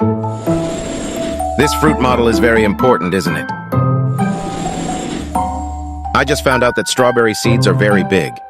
This fruit model is very important, isn't it? I just found out that strawberry seeds are very big.